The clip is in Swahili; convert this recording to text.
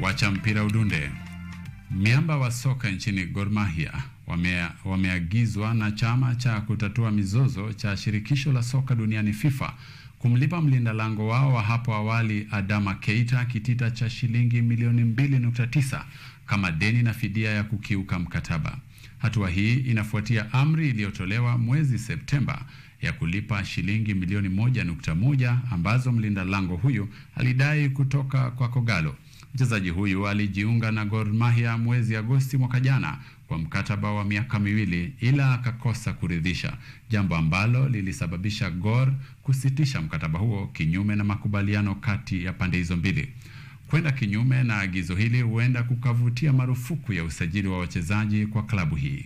Wacha mpira udunde. Miamba wa soka nchini Gor Mahia wame, wameagizwa na chama cha kutatua mizozo cha shirikisho la soka duniani FIFA kumlipa mlinda lango wao wa hapo awali Adama Keita kitita cha shilingi milioni 2.9 kama deni na fidia ya kukiuka mkataba. Hatua hii inafuatia amri iliyotolewa mwezi Septemba ya kulipa shilingi milioni 1.1 ambazo mlinda lango huyu alidai kutoka kwa Kogalo. Mchezaji huyu alijiunga na Gor Mahia mwezi Agosti mwaka jana kwa mkataba wa miaka miwili, ila akakosa kuridhisha, jambo ambalo lilisababisha Gor kusitisha mkataba huo kinyume na makubaliano kati ya pande hizo mbili. Kwenda kinyume na agizo hili huenda kukavutia marufuku ya usajili wa wachezaji kwa klabu hii.